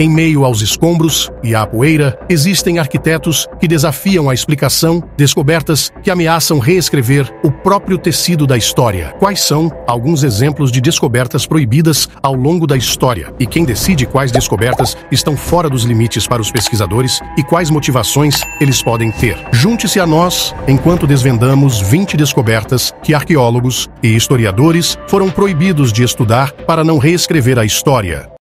Em meio aos escombros e à poeira, existem arquitetos que desafiam a explicação, descobertas que ameaçam reescrever o próprio tecido da história. Quais são alguns exemplos de descobertas proibidas ao longo da história? E quem decide quais descobertas estão fora dos limites para os pesquisadores e quais motivações eles podem ter? Junte-se a nós enquanto desvendamos 20 descobertas que arqueólogos e historiadores foram proibidos de estudar para não reescrever a história.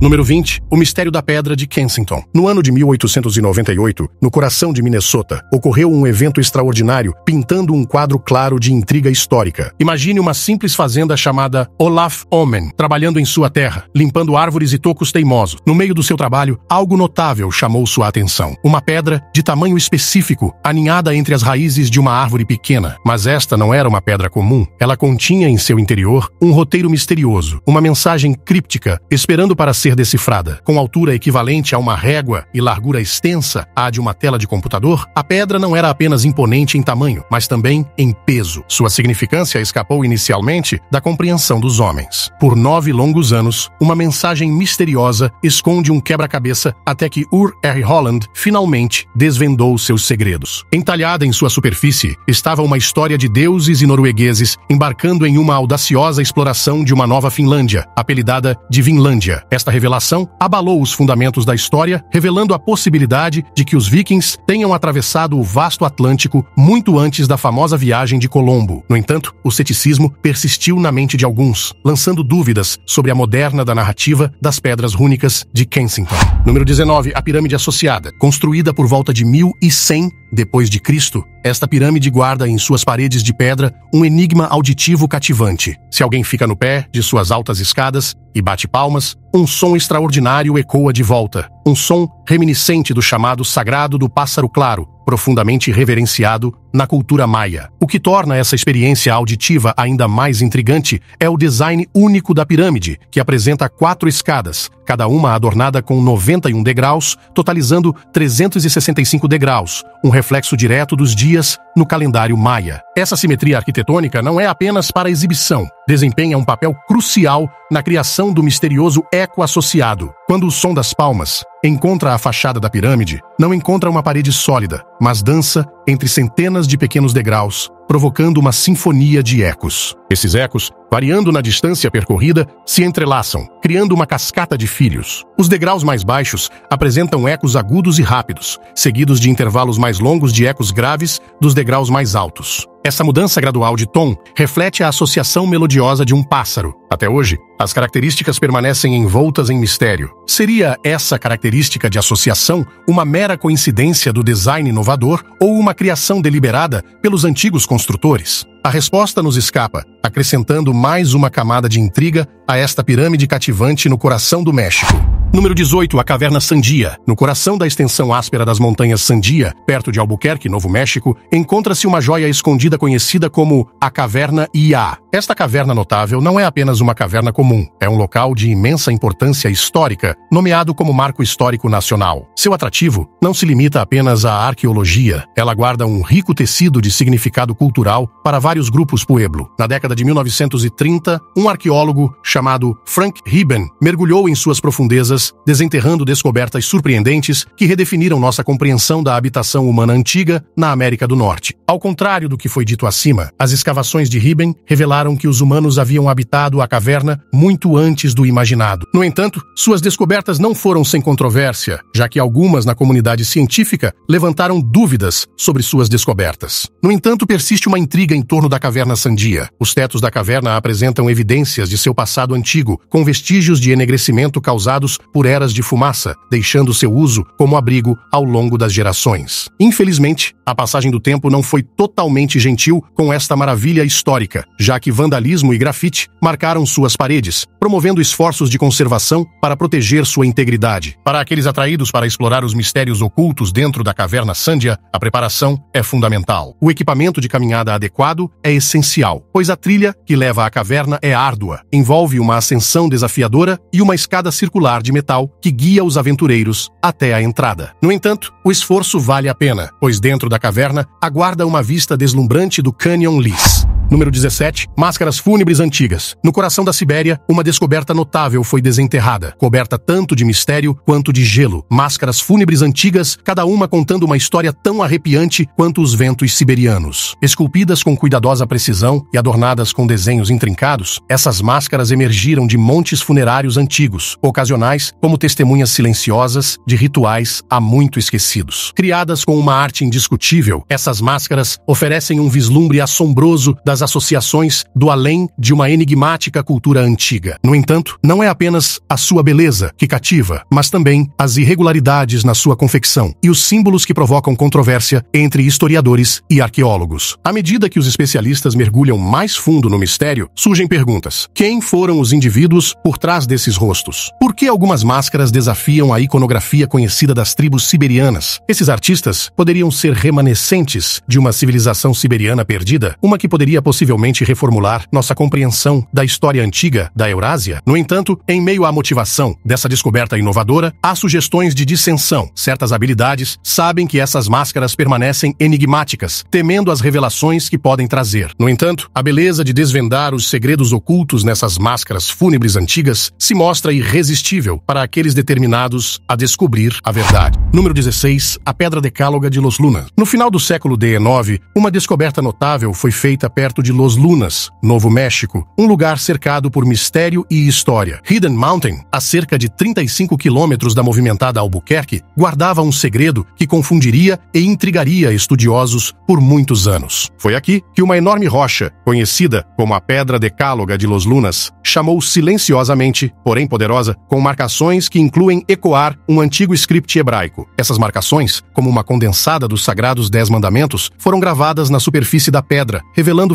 Número 20. O Mistério da Pedra de Kensington. No ano de 1898, no coração de Minnesota, ocorreu um evento extraordinário pintando um quadro claro de intriga histórica. Imagine uma simples fazenda chamada Olaf Omen, trabalhando em sua terra, limpando árvores e tocos teimosos. No meio do seu trabalho, algo notável chamou sua atenção. Uma pedra de tamanho específico, aninhada entre as raízes de uma árvore pequena. Mas esta não era uma pedra comum. Ela continha em seu interior um roteiro misterioso, uma mensagem críptica, esperando para ser decifrada. Com altura equivalente a uma régua e largura extensa à de uma tela de computador, a pedra não era apenas imponente em tamanho, mas também em peso. Sua significância escapou inicialmente da compreensão dos homens. Por nove longos anos, uma mensagem misteriosa esconde um quebra-cabeça até que Ur R. Holland finalmente desvendou seus segredos. Entalhada em sua superfície estava uma história de deuses e noruegueses embarcando em uma audaciosa exploração de uma nova Finlândia, apelidada de Vinlândia. Esta revelação abalou os fundamentos da história, revelando a possibilidade de que os vikings tenham atravessado o vasto Atlântico muito antes da famosa viagem de Colombo. No entanto, o ceticismo persistiu na mente de alguns, lançando dúvidas sobre a moderna da narrativa das pedras rúnicas de Kensington. Número 19, a pirâmide associada, construída por volta de 1100 depois de Cristo, esta pirâmide guarda em suas paredes de pedra um enigma auditivo cativante. Se alguém fica no pé de suas altas escadas e bate palmas, um som extraordinário ecoa de volta, um som reminiscente do chamado sagrado do pássaro claro, profundamente reverenciado na cultura maia. O que torna essa experiência auditiva ainda mais intrigante é o design único da pirâmide, que apresenta quatro escadas, cada uma adornada com 91 degraus, totalizando 365 degraus, um reflexo direto dos dias no calendário maia. Essa simetria arquitetônica não é apenas para exibição, desempenha um papel crucial na criação do misterioso eco associado. Quando o som das palmas encontra a fachada da pirâmide, não encontra uma parede sólida, mas dança entre centenas de pequenos degraus, provocando uma sinfonia de ecos. Esses ecos, variando na distância percorrida, se entrelaçam, criando uma cascata de filhos. Os degraus mais baixos apresentam ecos agudos e rápidos, seguidos de intervalos mais longos de ecos graves dos degraus mais altos. Essa mudança gradual de tom reflete a associação melodiosa de um pássaro. Até hoje, as características permanecem envoltas em mistério. Seria essa característica de associação uma mera coincidência do design inovador ou uma criação deliberada pelos antigos construtores? A resposta nos escapa, acrescentando mais uma camada de intriga a esta pirâmide cativante no coração do México. Número 18, a Caverna Sandia. No coração da extensão áspera das montanhas Sandia, perto de Albuquerque, Novo México, encontra-se uma joia escondida conhecida como a Caverna Iá. Esta caverna notável não é apenas uma caverna comum, é um local de imensa importância histórica, nomeado como Marco Histórico Nacional. Seu atrativo não se limita apenas à arqueologia, ela guarda um rico tecido de significado cultural para vários grupos pueblo. Na década de 1930, um arqueólogo chamado Frank Riben mergulhou em suas profundezas desenterrando descobertas surpreendentes que redefiniram nossa compreensão da habitação humana antiga na América do Norte. Ao contrário do que foi dito acima, as escavações de Riben revelaram que os humanos haviam habitado a caverna muito antes do imaginado. No entanto, suas descobertas não foram sem controvérsia, já que algumas na comunidade científica levantaram dúvidas sobre suas descobertas. No entanto, persiste uma intriga em torno da caverna Sandia. Os tetos da caverna apresentam evidências de seu passado antigo, com vestígios de enegrecimento causados por eras de fumaça, deixando seu uso como abrigo ao longo das gerações. Infelizmente, a passagem do tempo não foi totalmente gentil com esta maravilha histórica, já que vandalismo e grafite marcaram suas paredes, promovendo esforços de conservação para proteger sua integridade. Para aqueles atraídos para explorar os mistérios ocultos dentro da caverna Sandia, a preparação é fundamental. O equipamento de caminhada adequado é essencial, pois a trilha que leva à caverna é árdua, envolve uma ascensão desafiadora e uma escada circular de metal que guia os aventureiros até a entrada. No entanto, o esforço vale a pena, pois dentro da caverna aguarda uma vista deslumbrante do Canyon Lis. Número 17. Máscaras fúnebres antigas. No coração da Sibéria, uma descoberta notável foi desenterrada, coberta tanto de mistério quanto de gelo. Máscaras fúnebres antigas, cada uma contando uma história tão arrepiante quanto os ventos siberianos. Esculpidas com cuidadosa precisão e adornadas com desenhos intrincados, essas máscaras emergiram de montes funerários antigos, ocasionais como testemunhas silenciosas de rituais há muito esquecidos. Criadas com uma arte indiscutível, essas máscaras oferecem um vislumbre assombroso das associações do além de uma enigmática cultura antiga. No entanto, não é apenas a sua beleza que cativa, mas também as irregularidades na sua confecção e os símbolos que provocam controvérsia entre historiadores e arqueólogos. À medida que os especialistas mergulham mais fundo no mistério, surgem perguntas: quem foram os indivíduos por trás desses rostos? Por que algumas máscaras desafiam a iconografia conhecida das tribos siberianas? Esses artistas poderiam ser remanescentes de uma civilização siberiana perdida, uma que poderia possivelmente reformular nossa compreensão da história antiga da Eurásia. No entanto, em meio à motivação dessa descoberta inovadora, há sugestões de dissensão. Certas habilidades sabem que essas máscaras permanecem enigmáticas, temendo as revelações que podem trazer. No entanto, a beleza de desvendar os segredos ocultos nessas máscaras fúnebres antigas se mostra irresistível para aqueles determinados a descobrir a verdade. Número 16. A Pedra Decáloga de Los Lunas. No final do século XIX, uma descoberta notável foi feita perto de Los Lunas, Novo México, um lugar cercado por mistério e história. Hidden Mountain, a cerca de 35 quilômetros da movimentada Albuquerque, guardava um segredo que confundiria e intrigaria estudiosos por muitos anos. Foi aqui que uma enorme rocha, conhecida como a Pedra Decáloga de Los Lunas, chamou silenciosamente, porém poderosa, com marcações que incluem ecoar um antigo script hebraico. Essas marcações, como uma condensada dos sagrados Dez Mandamentos, foram gravadas na superfície da pedra, revelando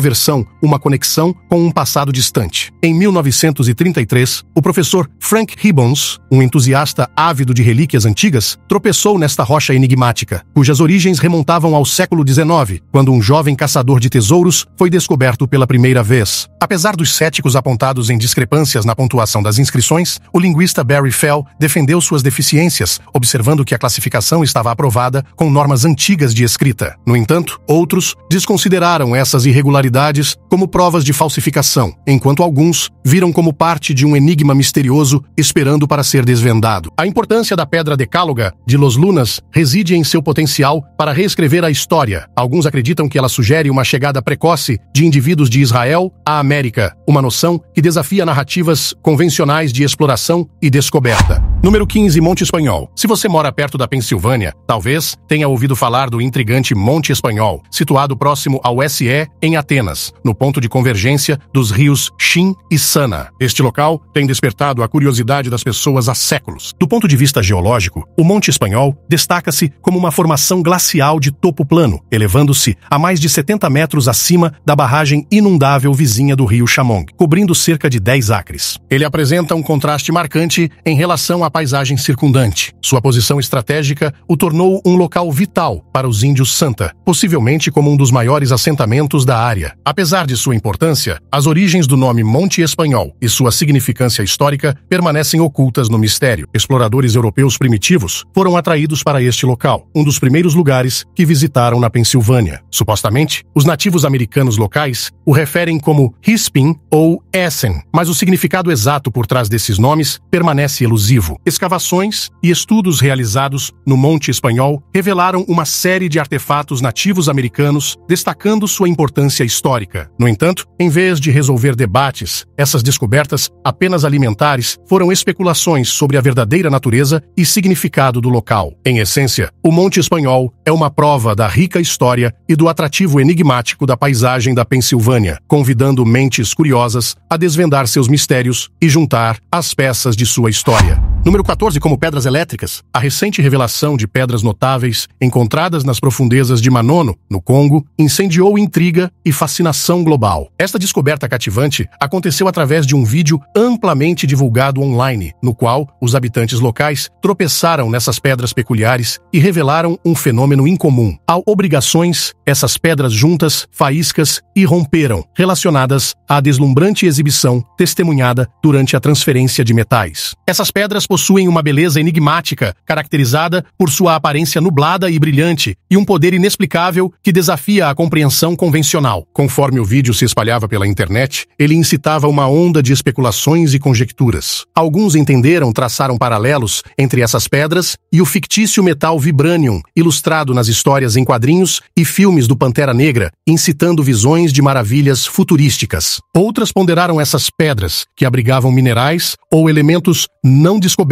uma conexão com um passado distante. Em 1933, o professor Frank Gibbons, um entusiasta ávido de relíquias antigas, tropeçou nesta rocha enigmática, cujas origens remontavam ao século XIX, quando um jovem caçador de tesouros foi descoberto pela primeira vez. Apesar dos céticos apontados em discrepâncias na pontuação das inscrições, o linguista Barry Fell defendeu suas deficiências, observando que a classificação estava aprovada com normas antigas de escrita. No entanto, outros desconsideraram essas irregularidades como provas de falsificação, enquanto alguns viram como parte de um enigma misterioso esperando para ser desvendado. A importância da pedra decáloga de Los Lunas reside em seu potencial para reescrever a história. Alguns acreditam que ela sugere uma chegada precoce de indivíduos de Israel à América, uma noção que desafia narrativas convencionais de exploração e descoberta. Número 15, Monte Espanhol. Se você mora perto da Pensilvânia, talvez tenha ouvido falar do intrigante Monte Espanhol, situado próximo ao SE em Atenas, no ponto de convergência dos rios Shin e Sana. Este local tem despertado a curiosidade das pessoas há séculos. Do ponto de vista geológico, o Monte Espanhol destaca-se como uma formação glacial de topo plano, elevando-se a mais de 70 metros acima da barragem inundável vizinha do rio Chamong, cobrindo cerca de 10 acres. Ele apresenta um contraste marcante em relação à paisagem circundante. Sua posição estratégica o tornou um local vital para os índios Santa, possivelmente como um dos maiores assentamentos da área. Apesar de sua importância, as origens do nome Monte Espanhol e sua significância histórica permanecem ocultas no mistério. Exploradores europeus primitivos foram atraídos para este local, um dos primeiros lugares que visitaram na Pensilvânia. Supostamente, os nativos americanos locais o referem como Hispin ou Essen, mas o significado exato por trás desses nomes permanece elusivo. Escavações e estudos realizados no Monte Espanhol revelaram uma série de artefatos nativos americanos, destacando sua importância histórica. No entanto, em vez de resolver debates, essas descobertas apenas alimentares foram especulações sobre a verdadeira natureza e significado do local. Em essência, o Monte Espanhol é uma prova da rica história e do atrativo enigmático da paisagem da Pensilvânia, convidando mentes curiosas a desvendar seus mistérios e juntar as peças de sua história. Número 14, como pedras elétricas, a recente revelação de pedras notáveis encontradas nas profundezas de Manono, no Congo, incendiou intriga e fascinação global. Esta descoberta cativante aconteceu através de um vídeo amplamente divulgado online, no qual os habitantes locais tropeçaram nessas pedras peculiares e revelaram um fenômeno incomum. Ao obrigações, essas pedras juntas, faíscas e romperam, relacionadas à deslumbrante exibição testemunhada durante a transferência de metais. Essas pedras possuem uma beleza enigmática, caracterizada por sua aparência nublada e brilhante, e um poder inexplicável que desafia a compreensão convencional. Conforme o vídeo se espalhava pela internet, ele incitava uma onda de especulações e conjecturas. Alguns entenderam traçaram paralelos entre essas pedras e o fictício metal vibranium, ilustrado nas histórias em quadrinhos e filmes do Pantera Negra, incitando visões de maravilhas futurísticas. Outras ponderaram essas pedras, que abrigavam minerais ou elementos não descobertos,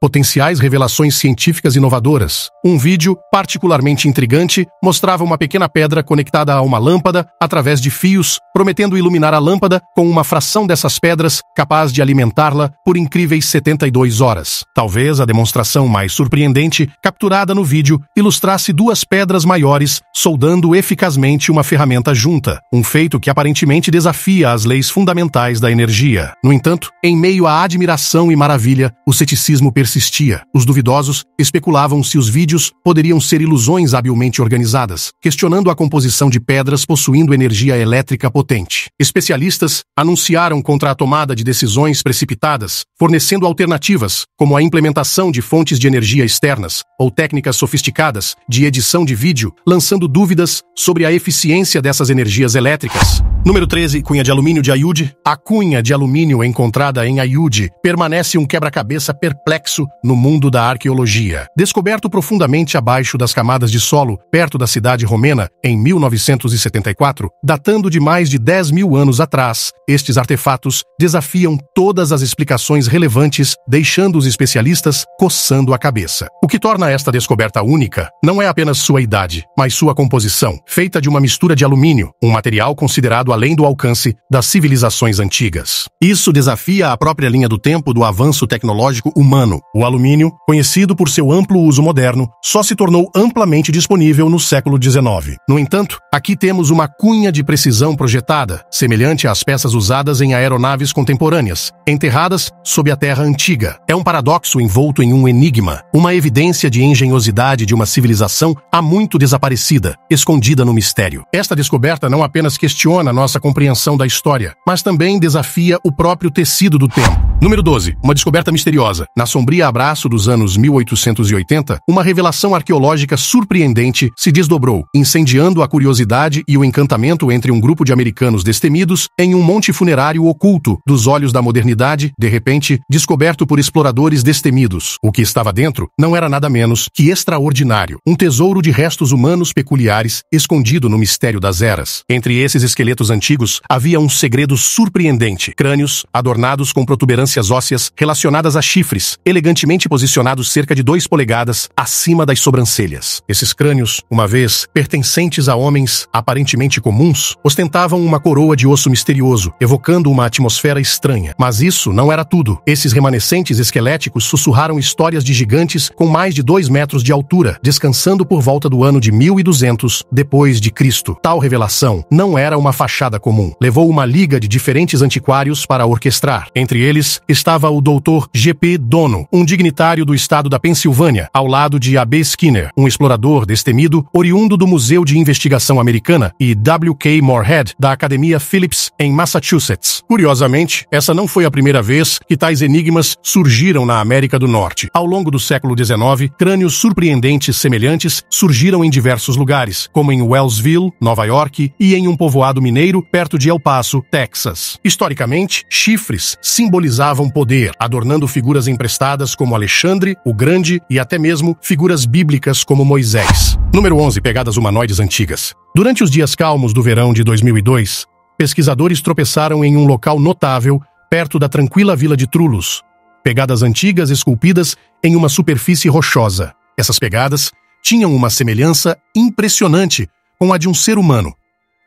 potenciais revelações científicas inovadoras. Um vídeo particularmente intrigante mostrava uma pequena pedra conectada a uma lâmpada através de fios, prometendo iluminar a lâmpada com uma fração dessas pedras capaz de alimentá-la por incríveis 72 horas. Talvez a demonstração mais surpreendente, capturada no vídeo, ilustrasse duas pedras maiores soldando eficazmente uma ferramenta junta, um feito que aparentemente desafia as leis fundamentais da energia. No entanto, em meio à admiração e maravilha, o ceticismo persistia. Os duvidosos especulavam se os vídeos poderiam ser ilusões habilmente organizadas, questionando a composição de pedras possuindo energia elétrica potente. Especialistas anunciaram contra a tomada de decisões precipitadas, fornecendo alternativas, como a implementação de fontes de energia externas ou técnicas sofisticadas de edição de vídeo, lançando dúvidas sobre a eficiência dessas energias elétricas. Número 13, cunha de alumínio de Ayude. A cunha de alumínio encontrada em Ayude permanece um quebra-cabeça perplexo no mundo da arqueologia. Descoberto profundamente abaixo das camadas de solo, perto da cidade romena, em 1974, datando de mais de 10 mil anos atrás, estes artefatos desafiam todas as explicações relevantes, deixando os especialistas coçando a cabeça. O que torna esta descoberta única não é apenas sua idade, mas sua composição, feita de uma mistura de alumínio, um material considerado além do alcance das civilizações antigas. Isso desafia a própria linha do tempo do avanço tecnológico humano. O alumínio, conhecido por seu amplo uso moderno, só se tornou amplamente disponível no século XIX. No entanto, aqui temos uma cunha de precisão projetada, semelhante às peças usadas em aeronaves contemporâneas, enterradas sob a terra antiga. É um paradoxo envolto em um enigma, uma evidência de engenhosidade de uma civilização há muito desaparecida, escondida no mistério. Esta descoberta não apenas questiona nossa nossa compreensão da história, mas também desafia o próprio tecido do tempo. Número 12. Uma descoberta misteriosa. Na sombria abraço dos anos 1880, uma revelação arqueológica surpreendente se desdobrou, incendiando a curiosidade e o encantamento entre um grupo de americanos destemidos em um monte funerário oculto dos olhos da modernidade, de repente, descoberto por exploradores destemidos. O que estava dentro não era nada menos que extraordinário, um tesouro de restos humanos peculiares escondido no mistério das eras. Entre esses esqueletos antigos havia um segredo surpreendente: crânios adornados com protuberâncias ósseas relacionadas a chifres, elegantemente posicionados cerca de dois polegadas acima das sobrancelhas. Esses crânios, uma vez pertencentes a homens aparentemente comuns, ostentavam uma coroa de osso misterioso, evocando uma atmosfera estranha. Mas isso não era tudo. Esses remanescentes esqueléticos sussurraram histórias de gigantes com mais de dois metros de altura, descansando por volta do ano de 1200 depois de Cristo. Tal revelação não era uma fachada fachada comum. Levou uma liga de diferentes antiquários para orquestrar. Entre eles estava o Dr. G.P. Dono, um dignitário do estado da Pensilvânia, ao lado de A.B. Skinner, um explorador destemido, oriundo do Museu de Investigação Americana, e W.K. Moorhead, da Academia Phillips, em Massachusetts. Curiosamente, essa não foi a primeira vez que tais enigmas surgiram na América do Norte. Ao longo do século XIX, crânios surpreendentes semelhantes surgiram em diversos lugares, como em Wellsville, Nova York, e em um povoado mineiro perto de El Paso, Texas. Historicamente, chifres simbolizavam poder, adornando figuras emprestadas como Alexandre, o Grande e até mesmo figuras bíblicas como Moisés. Número 11. Pegadas humanoides antigas. Durante os dias calmos do verão de 2002, pesquisadores tropeçaram em um local notável perto da tranquila vila de Trulos. Pegadas antigas esculpidas em uma superfície rochosa. Essas pegadas tinham uma semelhança impressionante com a de um ser humano,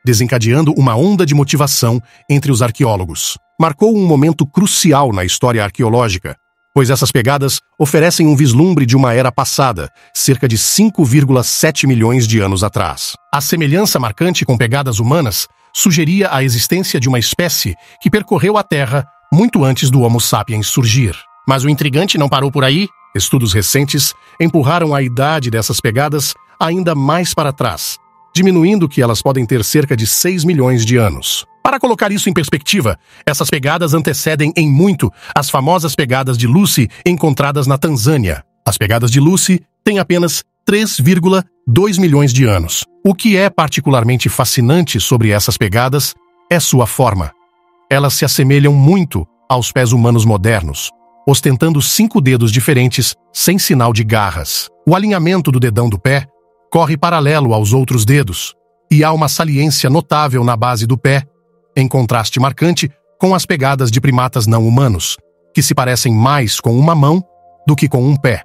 desencadeando uma onda de motivação entre os arqueólogos. Marcou um momento crucial na história arqueológica, pois essas pegadas oferecem um vislumbre de uma era passada, cerca de 5,7 milhões de anos atrás. A semelhança marcante com pegadas humanas sugeria a existência de uma espécie que percorreu a Terra muito antes do Homo sapiens surgir. Mas o intrigante não parou por aí. Estudos recentes empurraram a idade dessas pegadas ainda mais para trás, diminuindo que elas podem ter cerca de 6 milhões de anos. Para colocar isso em perspectiva, essas pegadas antecedem em muito as famosas pegadas de Lucy encontradas na Tanzânia. As pegadas de Lucy têm apenas 3,2 milhões de anos. O que é particularmente fascinante sobre essas pegadas é sua forma. Elas se assemelham muito aos pés humanos modernos, ostentando cinco dedos diferentes sem sinal de garras. O alinhamento do dedão do pé corre paralelo aos outros dedos, e há uma saliência notável na base do pé, em contraste marcante com as pegadas de primatas não humanos, que se parecem mais com uma mão do que com um pé,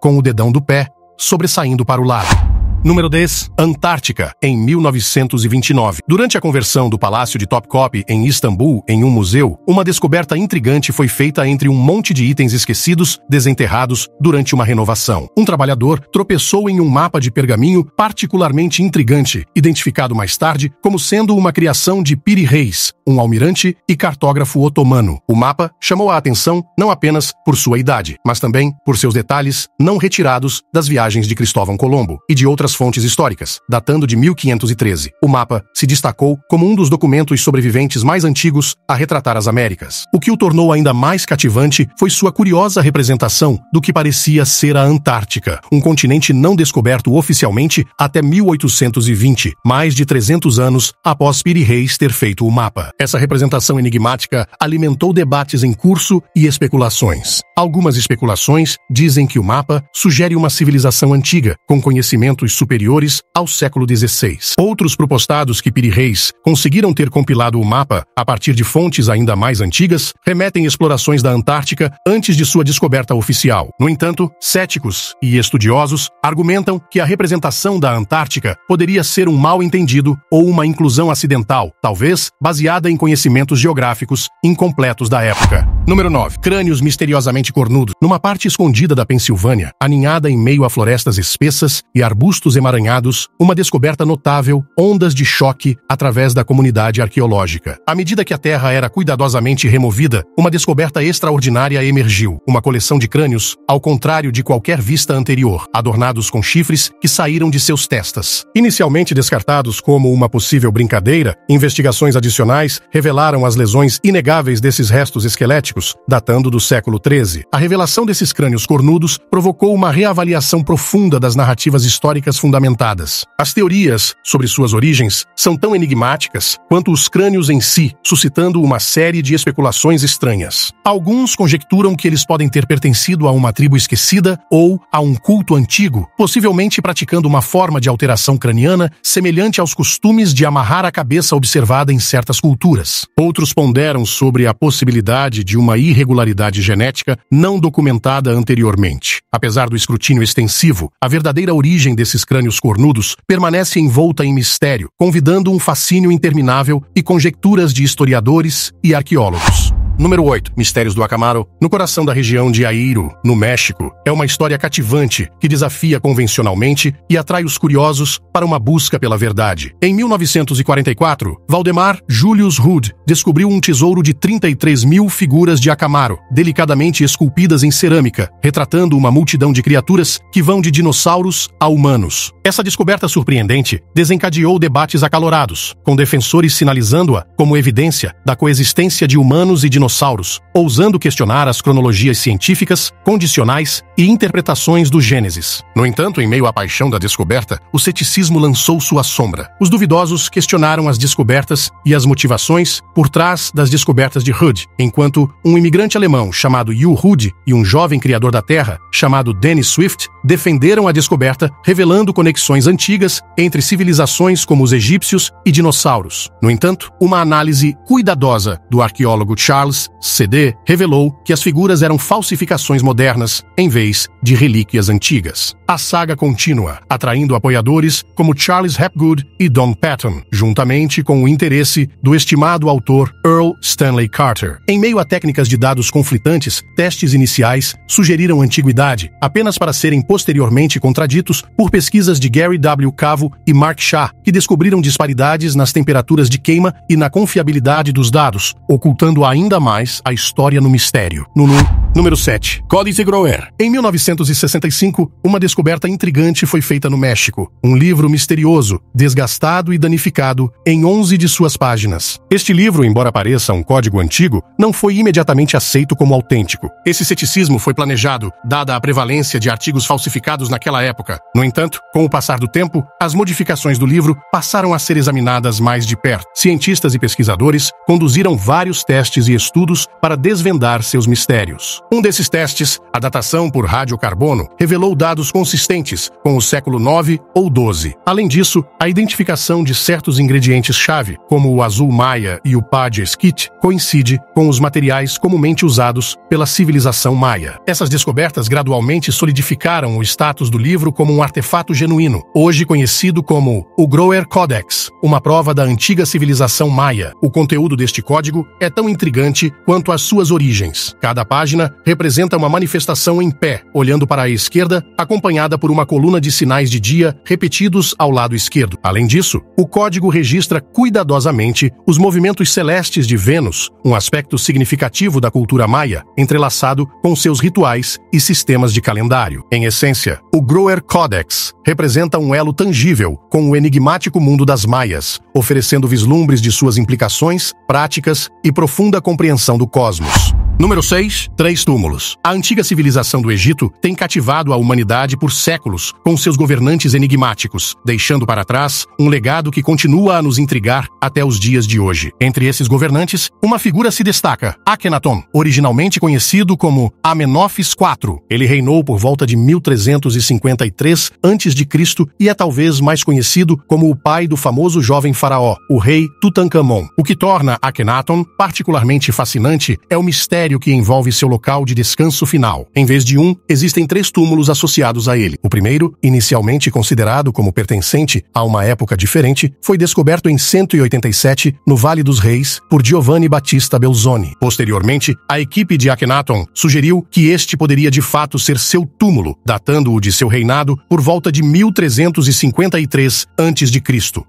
com o dedão do pé sobressaindo para o lado. Número 10. Antártica, em 1929. Durante a conversão do Palácio de Topkapi em Istambul em um museu, uma descoberta intrigante foi feita entre um monte de itens esquecidos, desenterrados, durante uma renovação. Um trabalhador tropeçou em um mapa de pergaminho particularmente intrigante, identificado mais tarde como sendo uma criação de Piri Reis, um almirante e cartógrafo otomano. O mapa chamou a atenção não apenas por sua idade, mas também por seus detalhes não retirados das viagens de Cristóvão Colombo e de outras fontes históricas, datando de 1513. O mapa se destacou como um dos documentos sobreviventes mais antigos a retratar as Américas. O que o tornou ainda mais cativante foi sua curiosa representação do que parecia ser a Antártica, um continente não descoberto oficialmente até 1820, mais de 300 anos após Piri Reis ter feito o mapa. Essa representação enigmática alimentou debates em curso e especulações. Algumas especulações dizem que o mapa sugere uma civilização antiga, com conhecimentos superiores ao século XVI. Outros propostados que Piri Reis conseguiram ter compilado o mapa a partir de fontes ainda mais antigas remetem explorações da Antártica antes de sua descoberta oficial. No entanto, céticos e estudiosos argumentam que a representação da Antártica poderia ser um mal-entendido ou uma inclusão acidental, talvez baseada em conhecimentos geográficos incompletos da época. Número 9. Crânios misteriosamente cornudos. Numa parte escondida da Pensilvânia, aninhada em meio a florestas espessas e arbustos emaranhados, uma descoberta notável, ondas de choque através da comunidade arqueológica. À medida que a terra era cuidadosamente removida, uma descoberta extraordinária emergiu. Uma coleção de crânios, ao contrário de qualquer vista anterior, adornados com chifres que saíram de seus testas. Inicialmente descartados como uma possível brincadeira, investigações adicionais revelaram as lesões inegáveis desses restos esqueléticos datando do século XIII. A revelação desses crânios cornudos provocou uma reavaliação profunda das narrativas históricas fundamentadas. As teorias sobre suas origens são tão enigmáticas quanto os crânios em si, suscitando uma série de especulações estranhas. Alguns conjecturam que eles podem ter pertencido a uma tribo esquecida ou a um culto antigo, possivelmente praticando uma forma de alteração craniana semelhante aos costumes de amarrar a cabeça observada em certas culturas. Outros ponderam sobre a possibilidade de uma uma irregularidade genética não documentada anteriormente. Apesar do escrutínio extensivo, a verdadeira origem desses crânios cornudos permanece envolta em mistério, convidando um fascínio interminável e conjecturas de historiadores e arqueólogos. Número 8. Mistérios do Acamaro. No coração da região de Airo, no México, é uma história cativante que desafia convencionalmente e atrai os curiosos para uma busca pela verdade. Em 1944, Valdemar Julius Hood descobriu um tesouro de 33 mil figuras de Acamaro, delicadamente esculpidas em cerâmica, retratando uma multidão de criaturas que vão de dinossauros a humanos. Essa descoberta surpreendente desencadeou debates acalorados, com defensores sinalizando-a como evidência da coexistência de humanos e dinossauros dinossauros, ousando questionar as cronologias científicas, condicionais e interpretações do Gênesis. No entanto, em meio à paixão da descoberta, o ceticismo lançou sua sombra. Os duvidosos questionaram as descobertas e as motivações por trás das descobertas de Hood, enquanto um imigrante alemão chamado Hugh Hood e um jovem criador da Terra chamado Dennis Swift defenderam a descoberta, revelando conexões antigas entre civilizações como os egípcios e dinossauros. No entanto, uma análise cuidadosa do arqueólogo Charles CD, revelou que as figuras eram falsificações modernas em vez de relíquias antigas. A saga continua, atraindo apoiadores como Charles Hapgood e Don Patton, juntamente com o interesse do estimado autor Earl Stanley Carter. Em meio a técnicas de dados conflitantes, testes iniciais sugeriram antiguidade, apenas para serem posteriormente contraditos por pesquisas de Gary W. Cavo e Mark Shah, que descobriram disparidades nas temperaturas de queima e na confiabilidade dos dados, ocultando ainda mais a história no mistério. No, número 7. Códice Groer. Em 1965, uma descoberta intrigante foi feita no México. Um livro misterioso, desgastado e danificado em 11 de suas páginas. Este livro, embora pareça um código antigo, não foi imediatamente aceito como autêntico. Esse ceticismo foi planejado, dada a prevalência de artigos falsificados naquela época. No entanto, com o passar do tempo, as modificações do livro passaram a ser examinadas mais de perto. Cientistas e pesquisadores conduziram vários testes e estudos para desvendar seus mistérios. Um desses testes, a datação por radiocarbono, revelou dados consistentes com o século 9 ou 12. Além disso, a identificação de certos ingredientes-chave, como o azul maia e o pá de esquite, coincide com os materiais comumente usados pela civilização maia. Essas descobertas gradualmente solidificaram o status do livro como um artefato genuíno, hoje conhecido como o Grower Codex, uma prova da antiga civilização maia. O conteúdo deste código é tão intrigante quanto as suas origens. Cada página representa uma manifestação em pé, olhando para a esquerda, acompanhada por uma coluna de sinais de dia repetidos ao lado esquerdo. Além disso, o código registra cuidadosamente os movimentos celestes de Vênus, um aspecto significativo da cultura maia, entrelaçado com seus rituais e sistemas de calendário. Em essência, o Grower Codex representa um elo tangível com o enigmático mundo das maias, oferecendo vislumbres de suas implicações, práticas e profunda compreensão do cosmos. Número 6. Três túmulos. A antiga civilização do Egito tem cativado a humanidade por séculos com seus governantes enigmáticos, deixando para trás um legado que continua a nos intrigar até os dias de hoje. Entre esses governantes, uma figura se destaca, Akhenaton, originalmente conhecido como Amenófis IV. Ele reinou por volta de 1353 a.C. e é talvez mais conhecido como o pai do famoso jovem faraó, o rei Tutankhamon. O que torna Akhenaton particularmente fascinante é o mistério que envolve seu local de descanso final. Em vez de um, existem três túmulos associados a ele. O primeiro, inicialmente considerado como pertencente a uma época diferente, foi descoberto em 187 no Vale dos Reis por Giovanni Battista Belzoni. Posteriormente, a equipe de Akhenaton sugeriu que este poderia de fato ser seu túmulo, datando-o de seu reinado por volta de 1353 a.C.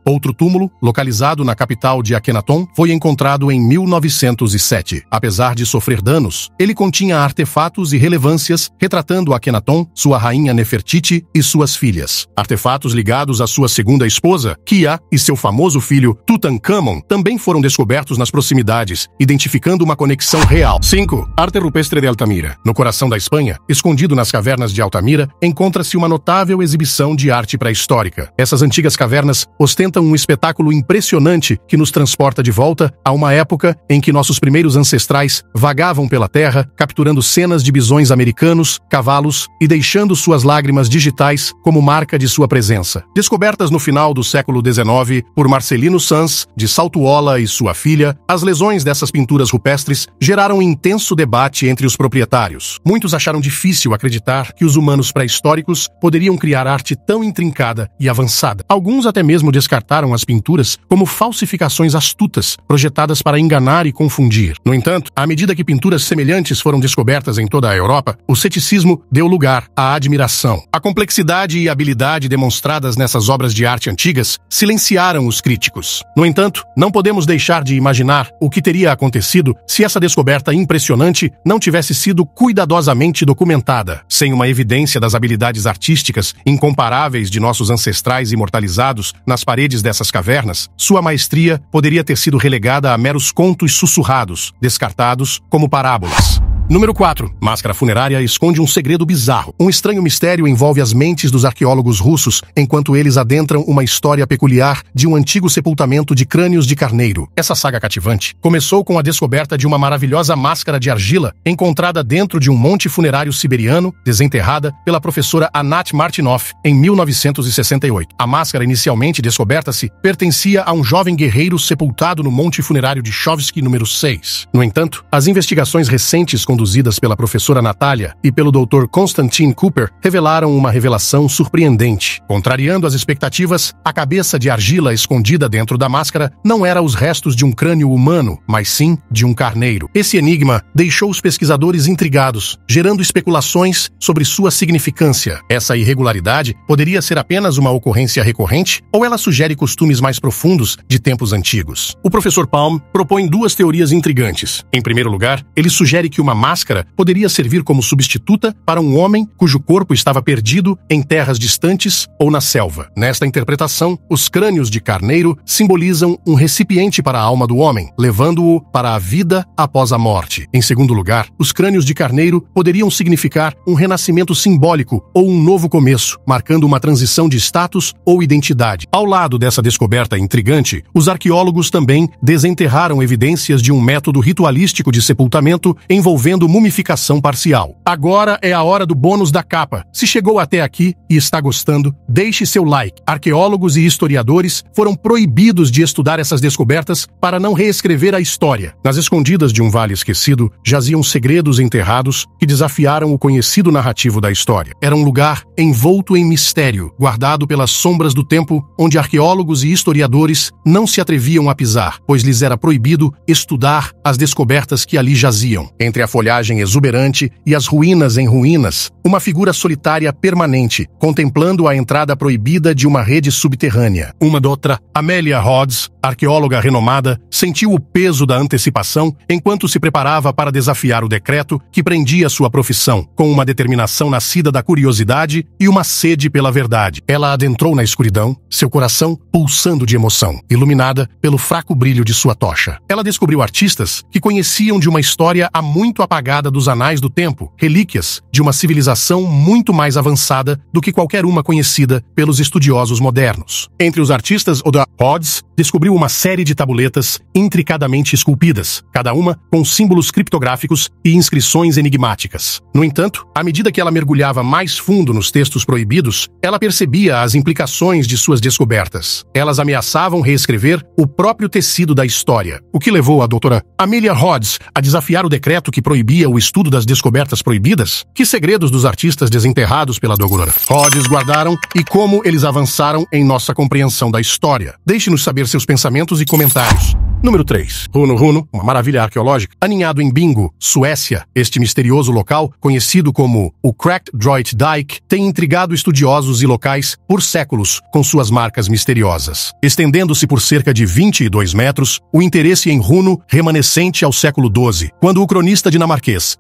Outro túmulo, localizado na capital de Akhenaton, foi encontrado em 1907. Apesar de sofrer danos, ele continha artefatos e relevâncias retratando Akhenaton, sua rainha Nefertiti e suas filhas. Artefatos ligados à sua segunda esposa, Kia, e seu famoso filho Tutankhamon também foram descobertos nas proximidades, identificando uma conexão real. 5. Arte rupestre de Altamira. No coração da Espanha, escondido nas cavernas de Altamira, encontra-se uma notável exibição de arte pré-histórica. Essas antigas cavernas ostentam um espetáculo impressionante que nos transporta de volta a uma época em que nossos primeiros ancestrais vagavam vagavam pela terra, capturando cenas de bisões americanos, cavalos e deixando suas lágrimas digitais como marca de sua presença. Descobertas no final do século XIX por Marcelino Sanz, de Saltuola e sua filha, as lesões dessas pinturas rupestres geraram um intenso debate entre os proprietários. Muitos acharam difícil acreditar que os humanos pré-históricos poderiam criar arte tão intrincada e avançada. Alguns até mesmo descartaram as pinturas como falsificações astutas, projetadas para enganar e confundir. No entanto, à medida que pinturas semelhantes foram descobertas em toda a Europa, o ceticismo deu lugar à admiração. A complexidade e habilidade demonstradas nessas obras de arte antigas silenciaram os críticos. No entanto, não podemos deixar de imaginar o que teria acontecido se essa descoberta impressionante não tivesse sido cuidadosamente documentada. Sem uma evidência das habilidades artísticas incomparáveis de nossos ancestrais imortalizados nas paredes dessas cavernas, sua maestria poderia ter sido relegada a meros contos sussurrados, descartados como parábolas. Número 4. Máscara funerária esconde um segredo bizarro. Um estranho mistério envolve as mentes dos arqueólogos russos enquanto eles adentram uma história peculiar de um antigo sepultamento de crânios de carneiro. Essa saga cativante começou com a descoberta de uma maravilhosa máscara de argila encontrada dentro de um monte funerário siberiano, desenterrada pela professora Anat Martinoff em 1968. A máscara inicialmente descoberta-se pertencia a um jovem guerreiro sepultado no monte funerário de Chovsky número 6. No entanto, as investigações recentes com conduzidas pela professora Natália e pelo Dr. Constantine Cooper revelaram uma revelação surpreendente. Contrariando as expectativas, a cabeça de argila escondida dentro da máscara não era os restos de um crânio humano, mas sim de um carneiro. Esse enigma deixou os pesquisadores intrigados, gerando especulações sobre sua significância. Essa irregularidade poderia ser apenas uma ocorrência recorrente ou ela sugere costumes mais profundos de tempos antigos. O professor Palm propõe duas teorias intrigantes. Em primeiro lugar, ele sugere que uma máscara poderia servir como substituta para um homem cujo corpo estava perdido em terras distantes ou na selva. Nesta interpretação, os crânios de carneiro simbolizam um recipiente para a alma do homem, levando-o para a vida após a morte. Em segundo lugar, os crânios de carneiro poderiam significar um renascimento simbólico ou um novo começo, marcando uma transição de status ou identidade. Ao lado dessa descoberta intrigante, os arqueólogos também desenterraram evidências de um método ritualístico de sepultamento envolvendo mumificação parcial. Agora é a hora do bônus da capa. Se chegou até aqui e está gostando, deixe seu like. Arqueólogos e historiadores foram proibidos de estudar essas descobertas para não reescrever a história. Nas escondidas de um vale esquecido, jaziam segredos enterrados que desafiaram o conhecido narrativo da história. Era um lugar envolto em mistério, guardado pelas sombras do tempo, onde arqueólogos e historiadores não se atreviam a pisar, pois lhes era proibido estudar as descobertas que ali jaziam. Entre a folhagem exuberante e as ruínas em ruínas, uma figura solitária permanente, contemplando a entrada proibida de uma rede subterrânea. Uma doutra, Amelia Hodds, arqueóloga renomada, sentiu o peso da antecipação enquanto se preparava para desafiar o decreto que prendia sua profissão, com uma determinação nascida da curiosidade e uma sede pela verdade. Ela adentrou na escuridão, seu coração pulsando de emoção, iluminada pelo fraco brilho de sua tocha. Ela descobriu artistas que conheciam de uma história há muito apagada dos anais do tempo, relíquias de uma civilização muito mais avançada do que qualquer uma conhecida pelos estudiosos modernos. Entre os artistas, Oda Hodds descobriu uma série de tabuletas intricadamente esculpidas, cada uma com símbolos criptográficos e inscrições enigmáticas. No entanto, à medida que ela mergulhava mais fundo nos textos proibidos, ela percebia as implicações de suas descobertas. Elas ameaçavam reescrever o próprio tecido da história, o que levou a doutora Amelia Hodds a desafiar o decreto que proibia o estudo das descobertas proibidas? Que segredos dos artistas desenterrados pela doutora Hodges guardaram e como eles avançaram em nossa compreensão da história? Deixe-nos saber seus pensamentos e comentários. Número 3. Runo Runo, uma maravilha arqueológica, aninhado em Bingo, Suécia. Este misterioso local, conhecido como o Cracked Droit Dyke, tem intrigado estudiosos e locais por séculos com suas marcas misteriosas. Estendendo-se por cerca de 22 metros, o interesse em Runo remanescente ao século XII, quando o cronista dinamarquês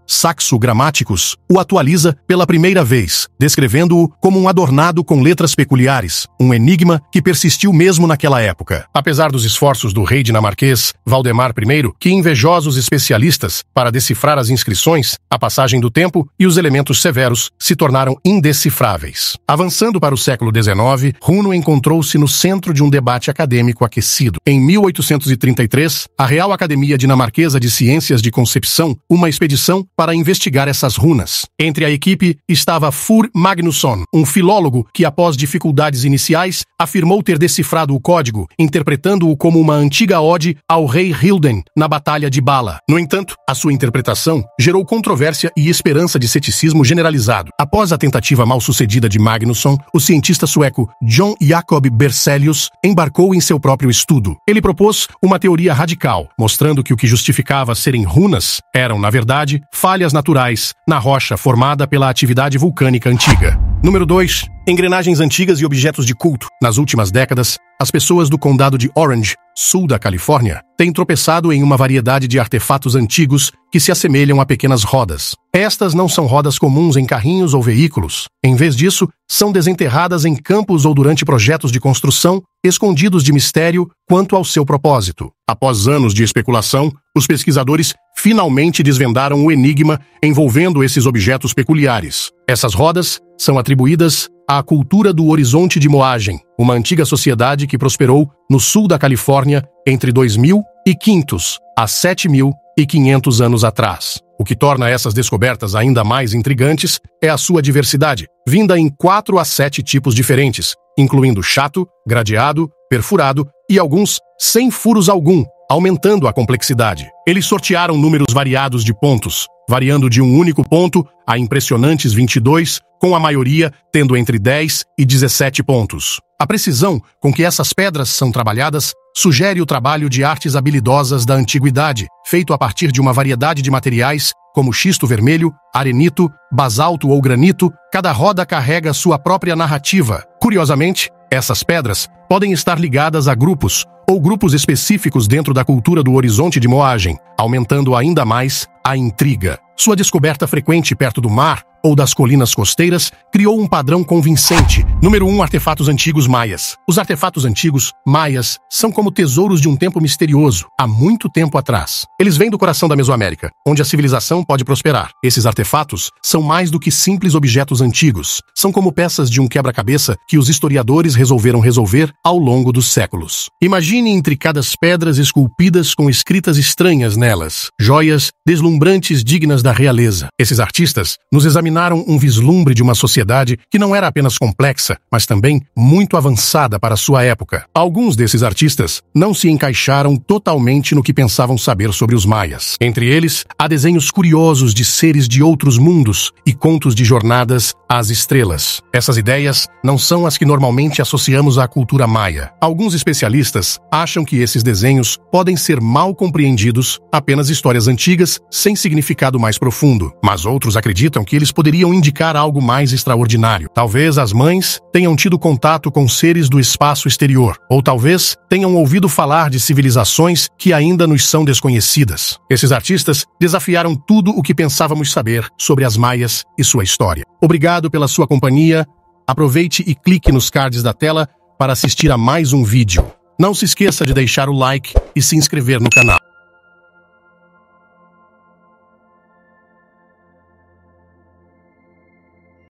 Saxo Grammaticus o atualiza pela primeira vez, descrevendo-o como um adornado com letras peculiares, um enigma que persistiu mesmo naquela época. Apesar dos esforços do rei dinamarquês Valdemar I, que invejosos especialistas para decifrar as inscrições, a passagem do tempo e os elementos severos se tornaram indecifráveis. Avançando para o século XIX, Runo encontrou-se no centro de um debate acadêmico aquecido. Em 1833, a Real Academia Dinamarquesa de Ciências de Concepção uma expedição para investigar essas runas. Entre a equipe estava Fur Magnusson, um filólogo que, após dificuldades iniciais, afirmou ter decifrado o código, interpretando-o como uma antiga ode ao rei Hilden na Batalha de Bala. No entanto, a sua interpretação gerou controvérsia e esperança de ceticismo generalizado. Após a tentativa mal sucedida de Magnusson, o cientista sueco John Jacob Berzelius embarcou em seu próprio estudo. Ele propôs uma teoria radical, mostrando que o que justificava serem runas eram, na verdade, falhas naturais na rocha formada pela atividade vulcânica antiga. Número 2. Engrenagens antigas e objetos de culto. Nas últimas décadas, as pessoas do condado de Orange, sul da Califórnia, têm tropeçado em uma variedade de artefatos antigos que se assemelham a pequenas rodas. Estas não são rodas comuns em carrinhos ou veículos. Em vez disso, são desenterradas em campos ou durante projetos de construção, escondidos de mistério quanto ao seu propósito. Após anos de especulação, os pesquisadores finalmente desvendaram o enigma envolvendo esses objetos peculiares. Essas rodas são atribuídas à cultura do Horizonte de Moagem, uma antiga sociedade que prosperou no sul da Califórnia entre 2000 e 500 a 7.500 anos atrás. O que torna essas descobertas ainda mais intrigantes é a sua diversidade, vinda em 4 a 7 tipos diferentes, incluindo chato, gradeado, perfurado e alguns sem furos algum, aumentando a complexidade. Eles sortearam números variados de pontos, variando de um único ponto a impressionantes 22, com a maioria tendo entre 10 e 17 pontos. A precisão com que essas pedras são trabalhadas sugere o trabalho de artes habilidosas da antiguidade, feito a partir de uma variedade de materiais como xisto vermelho, arenito, basalto ou granito, cada roda carrega sua própria narrativa. Curiosamente, essas pedras podem estar ligadas a grupos ou grupos específicos dentro da cultura do horizonte de moagem, aumentando ainda mais a intriga. Sua descoberta frequente perto do mar ou das colinas costeiras criou um padrão convincente. Número 1. Um, artefatos antigos maias. Os artefatos antigos maias são como tesouros de um tempo misterioso, há muito tempo atrás. Eles vêm do coração da Mesoamérica, onde a civilização pode prosperar. Esses artefatos são mais do que simples objetos antigos. São como peças de um quebra-cabeça que os historiadores resolveram resolver ao longo dos séculos. Imagine intricadas pedras esculpidas com escritas estranhas nelas, joias deslumbrantes dignas da realeza. Esses artistas nos examinaram um vislumbre de uma sociedade que não era apenas complexa, mas também muito avançada para sua época. Alguns desses artistas não se encaixaram totalmente no que pensavam saber sobre os maias. Entre eles, há desenhos curiosos de seres de outros mundos e contos de jornadas às estrelas. Essas ideias não são as que normalmente associamos à cultura maia. Alguns especialistas acham que esses desenhos podem ser mal compreendidos, apenas histórias antigas sem significado mais profundo, mas outros acreditam que eles poderiam indicar algo mais extraordinário. Talvez as mães tenham tido contato com seres do espaço exterior, ou talvez tenham ouvido falar de civilizações que ainda nos são desconhecidas. Esses artistas desafiaram tudo o que pensávamos saber sobre as maias e sua história. Obrigado pela sua companhia. Aproveite e clique nos cards da tela para assistir a mais um vídeo. Não se esqueça de deixar o like e se inscrever no canal.